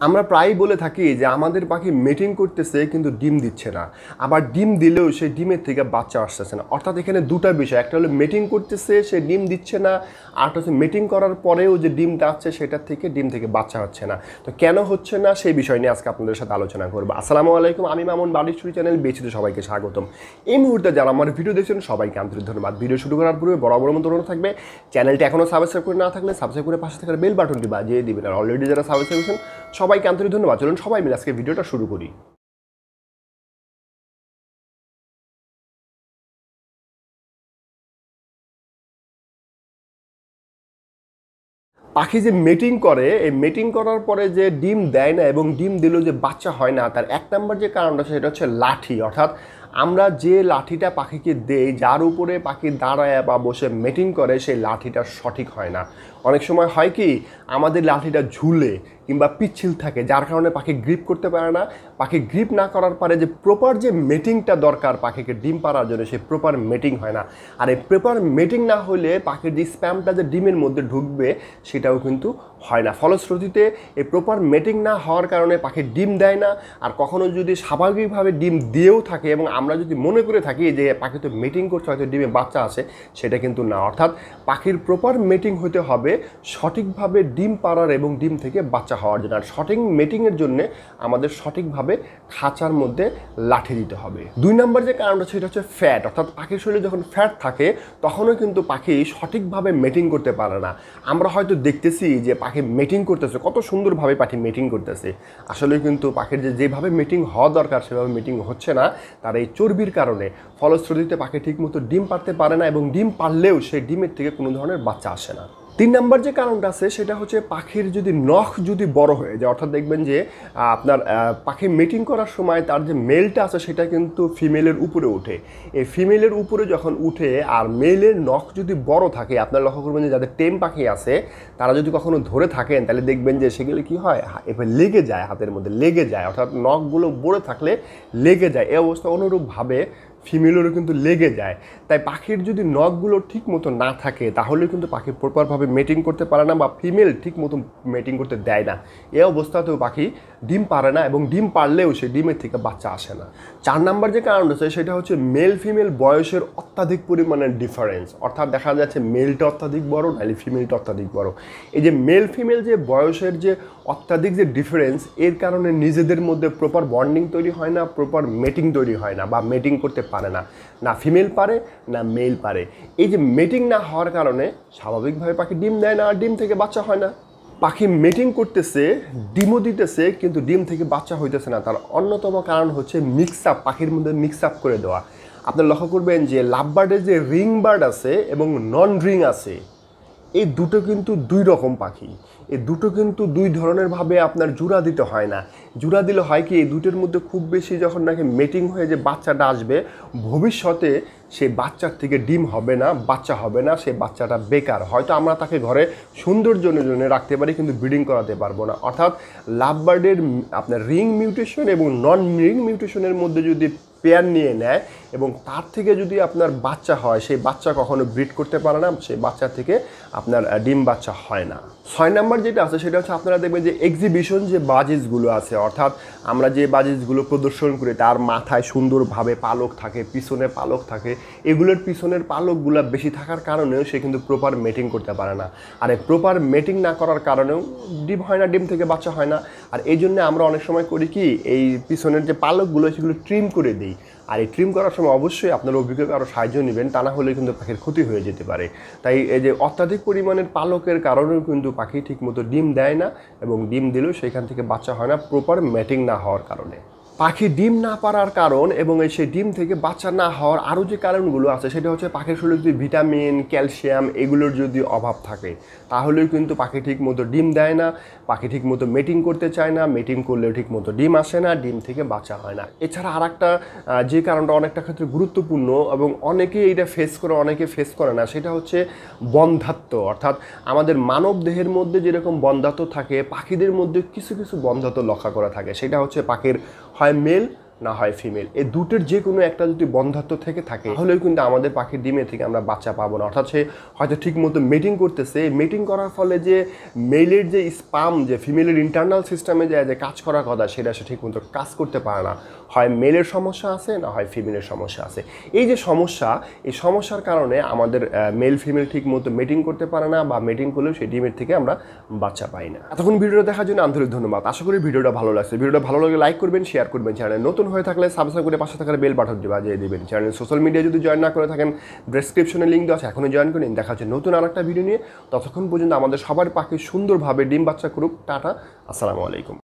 আমরা প্রায়ই বলে থাকি যে আমাদের পাখি মেটিং করতেছে, কিন্তু ডিম দিচ্ছে না। আবার ডিম দিলেও সেই ডিমের থেকে বাচ্চা আসতেছে না। অর্থাৎ এখানে দুটা বিষয়। একটা হলো মেটিং করতেছে, সে ডিম দিচ্ছে না। আর হচ্ছে মিটিং করার পরেও যে ডিমটা আসছে সেটার থেকে ডিম থেকে বাচ্চা হচ্ছে না। তো কেন হচ্ছে না, সেই বিষয় নিয়ে আজকে আপনাদের সাথে আলোচনা করব। আসসালামু আলাইকুম, আমি মামুন বাড়ির চ্যানেল বেচিতে সবাইকে স্বাগতম। এই মুহূর্তে যারা আমার ভিডিও দেখছেন, সবাইকে আন্তরিক ধন্যবাদ। ভিডিও শুরু করার পূর্বে বড় বড় মতো থাকবে। চ্যানেলটি এখনও সাবস্ক্রাইব করে না থাকলে সাবস্ক্রাইব করে পাশে থাকার বেল বাটনটি বাজিয়ে দিবেন। আর অলরেডি যারা সাবস্ক্রাইব করেছেন সবাইকে আন্তরিক ধন্যবাদ। চলুন সবাই মিলে আজকে ভিডিওটা শুরু করি। পাখি যে মেটিং করে, এই মেটিং করার পরে যে ডিম দেয় না এবং ডিম দিলেও যে বাচ্চা হয় না, তার এক নম্বর যে কারণটা সেটা হচ্ছে লাঠি। অর্থাৎ আমরা যে লাঠিটা পাখিকে দেই, যার উপরে পাখি দাঁড়ায় বা বসে মেটিং করে, সেই লাঠিটা সঠিক হয় না। অনেক সময় হয় কি, আমাদের লাঠিটা ঝুলে কিংবা পিচ্ছিল থাকে, যার কারণে পাখি গ্রিপ করতে পারে না। পাখি গ্রিপ না করার পরে যে প্রপার যে মেটিংটা দরকার পাখিকে ডিম পাড়ার জন্য সেই প্রপার মেটিং হয় না। আর এই প্রপার মেটিং না হলে পাখির যে স্প্যামটা যে ডিমের মধ্যে ঢুকবে, সেটাও কিন্তু হয় না। ফলশ্রুতিতে এই প্রপার মেটিং না হওয়ার কারণে পাখি ডিম দেয় না। আর কখনো যদি স্বাভাবিকভাবে ডিম দিয়েও থাকে এবং আমরা যদি মনে করে থাকি যে পাখি তো মেটিং করছে, হয়তো ডিমে বাচ্চা আছে, সেটা কিন্তু না। অর্থাৎ পাখির প্রপার মেটিং হতে হবে সঠিকভাবে ডিম পাড়ার এবং ডিম থেকে বাচ্চা হওয়ার জন্য। আর সঠিক মেটিংয়ের জন্য আমাদের সঠিকভাবে খাঁচার মধ্যে লাঠি দিতে হবে। দুই নম্বর যে কারণটা সেটা হচ্ছে ফ্যাট অর্থাৎ পাখির শরীরে যখন ফ্যাট থাকে, তখনও কিন্তু পাখি সঠিকভাবে মেটিং করতে পারে না। আমরা হয়তো দেখতেছি যে পাখি মেটিং করতেছে, কত সুন্দরভাবে পাখি মেটিং করতেছে। আসলে কিন্তু পাখির যে যেভাবে মিটিং হওয়া দরকার, সেভাবে মিটিং হচ্ছে না। তার এই চর্বির কারণে। ফলশ্রুতিতে পাখি ঠিকমতো ডিম পারতে পারে না এবং ডিম পারলেও সেই ডিমের থেকে কোনো ধরনের বাচ্চা আসে না। তিন নম্বর যে কারণটা আছে, সেটা হচ্ছে পাখির যদি নখ যদি বড় হয়ে যায়, অর্থাৎ দেখবেন যে আপনার পাখি মিটিং করার সময় তার যে মেলটা আছে, সেটা কিন্তু ফিমেলের উপরে ওঠে। এই ফিমেলের উপরে যখন উঠে আর মেলের নখ যদি বড় থাকে, আপনার লক্ষ্য করবেন যে যাদের টেম পাখি আছে, তারা যদি কখনো ধরে থাকেন, তাহলে দেখবেন যে সেগুলো কী হয়? এবার লেগে যায়, হাতের মধ্যে লেগে যায়। অর্থাৎ নখগুলো বড়ে থাকলে লেগে যায়। এই অবস্থা অনুরূপভাবে ফিমেলেরও কিন্তু লেগে যায়। তাই পাখির যদি নখগুলো ঠিক মতো না থাকে তাহলে কিন্তু পাখি প্রপারভাবে মেটিং করতে পারে না বা ফিমেল ঠিক মতো মেটিং করতে দেয় না। এ অবস্থাতেও পাখি ডিম পারে না এবং ডিম পারলেও সে ডিমের থেকে বাচ্চা আসে না। চার নাম্বার যে কারণ আছে সেটা হচ্ছে মেল ফিমেল বয়সের অত্যাধিক পরিমাণের ডিফারেন্স অর্থাৎ দেখা যাচ্ছে মেলটা অত্যাধিক বড়, নাহলে ফিমেলটা অত্যাধিক বড়। এই যে মেল ফিমেল যে বয়সের যে অত্যাধিক যে ডিফারেন্স এর কারণে নিজেদের মধ্যে প্রপার বন্ডিং তৈরি হয় না প্রপার মেটিং তৈরি হয় না বা মেটিং করতে পারে না না ফিমেল পারে, না মেল পারে। এই যে মেটিং না হওয়ার কারণে স্বাভাবিকভাবে পাখি ডিম দেয় না আর ডিম থেকে বাচ্চা হয় না। পাখি মিটিং করতেছে, ডিমও দিতেছে, কিন্তু ডিম থেকে বাচ্চা হইতেছে না। তার অন্যতম কারণ হচ্ছে মিক্স আপ পাখির মধ্যে মিক্স আপ করে দেওয়া। আপনারা লক্ষ্য করবেন যে লাভ বার্ডের যে রিং বার্ড আছে এবং নন রিং আছে এই দুটো কিন্তু দুই রকম পাখি। এই দুটো কিন্তু দুই ধরনের ভাবে আপনার জুড়া দিতে হয় না। জুড়া দিলে হয় কি, এই দুটোর মধ্যে খুব বেশি যখন নাকি মেটিং হয়ে যে বাচ্চাটা আসবে, ভবিষ্যতে সেই বাচ্চার থেকে ডিম হবে না, বাচ্চা হবে না, সেই বাচ্চাটা বেকার। হয়তো আমরা তাকে ঘরে সৌন্দর্যের জন্য রাখতে পারি, কিন্তু ব্রিডিং করাতে পারব না। অর্থাৎ লাভ বার্ডের আপনার রিং মিউটেশন এবং নন রিং মিউটেশনের মধ্যে যদি পেয়ার নিয়ে নেয় এবং তার থেকে যদি আপনার বাচ্চা হয়, সেই বাচ্চা কখনো ব্রিড করতে পারে না, সেই বাচ্চা থেকে আপনার ডিম বাচ্চা হয় না। ছয় নাম্বার যেটা আছে, সেটা হচ্ছে আপনারা দেখবেন যে এক্সিবিশন যে বাজিসগুলো আছে, অর্থাৎ আমরা যে বাজিসগুলো প্রদর্শন করি, তার মাথায় সুন্দরভাবে পালক থাকে, পিছনে পালক থাকে। এগুলোর পিছনের পালকগুলো বেশি থাকার কারণেও সে কিন্তু প্রপার মেটিং করতে পারে না। আর এই প্রপার মেটিং না করার কারণেও ডিম হয় না, ডিম থেকে বাচ্চা হয় না। আর এই জন্য আমরা অনেক সময় করি কি, এই পিছনের যে পালকগুলো, সেগুলো ট্রিম করে দিই। আর এই ট্রিম করার সময় অবশ্যই আপনার অভিজ্ঞতা আরও সাহায্য নেবেন, তা না হলে কিন্তু পাখির ক্ষতি হয়ে যেতে পারে। তাই এই যে অত্যাধিক পরিমাণের পালকের কারণেও কিন্তু পাখি ঠিকমতো ডিম দেয় না এবং ডিম দিলেও সেখান থেকে বাচ্চা হয় না প্রপার ম্যাটিং না হওয়ার কারণে। পাখি ডিম না পারার কারণ এবং সেই ডিম থেকে বাচ্চা না হওয়ার আরও যে কারণগুলো আছে, সেটা হচ্ছে পাখির শরীরে যদি ভিটামিন, ক্যালসিয়াম এগুলোর যদি অভাব থাকে, তাহলেও কিন্তু পাখি ঠিক মতো ডিম দেয় না, পাখি ঠিক মতো মেটিং করতে চায় না মেটিং করলেও ঠিক মতো ডিম আসে না, ডিম থেকে বাচ্চা হয় না। এছাড়া আর একটা যে কারণটা অনেকটা ক্ষেত্রে গুরুত্বপূর্ণ এবং অনেকে এইটা ফেস করে, অনেকে ফেস করে না, সেটা হচ্ছে বন্ধাত্ব অর্থাৎ আমাদের মানব দেহের মধ্যে যেরকম বন্ধাত্ব থাকে, পাখিদের মধ্যে কিছু কিছু বন্ধাত্ব লক্ষ্য করা থাকে। সেটা হচ্ছে পাখির হয় মেল না হয় ফিমেল এই দুটোর যে কোনো একটা যদি বন্ধাত্ব থেকে থাকে, তাহলেও কিন্তু আমাদের পাখির ডিমে থেকে আমরা বাচ্চা পাবো না। অর্থাৎ সে হয়তো ঠিক মতো মেটিং করতেছে মেটিং করার ফলে যে মেলের যে স্পাম যে ফিমেলের ইন্টারনাল সিস্টেমে যে যে কাজ করার কথা, সেটা সে ঠিক মতো কাজ করতে পারে না। হয় মেলের সমস্যা আছে, না হয় ফিমেলের সমস্যা আছে। এই যে সমস্যা, এই সমস্যার কারণে আমাদের মেল ফিমেল ঠিক মতো মেটিং করতে পারে না বা মেটিং করলেও সেই ডিমের থেকে আমরা বাচ্চা পাই না। এতক্ষণ ভিডিওটা দেখার জন্য আন্তরিক ধন্যবাদ। আশা করি ভিডিওটা ভালো লাগছে। ভিডিওটা ভালো লাগলে লাইক করবেন শেয়ার করবেন চ্যানেল নতুন হয়ে থাকলে সাবস্ক্রাইব করে পাশে থাকার বেল বাটনটি বাজিয়ে দেবেন। চ্যানেল সোশ্যাল মিডিয়া যদি জয়েন না করে থাকেন ডেসক্রিপশনে লিঙ্ক দেওয়া আছে, এখনই জয়েন করেন। দেখা হচ্ছে নতুন আর একটা ভিডিও নিয়ে। ততক্ষণ পর্যন্ত আমাদের সবার পাখি সুন্দরভাবে ডিম বাচ্চা করুক। টাটা, আসসালামু আলাইকুম।